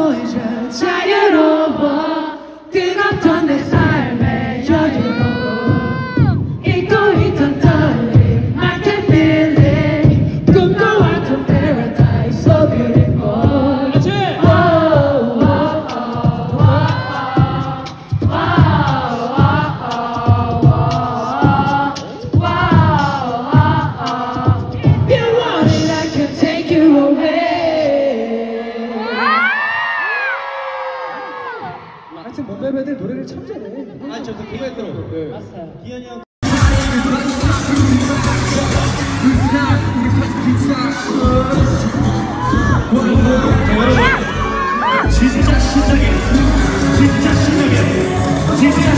i Hoje é dia 하여튼 몸베베들 노래를 참 잘해. 아, 저그 네. 기현이 형. 네. 기현이 형. 진짜 신나게 진짜 신나게 진짜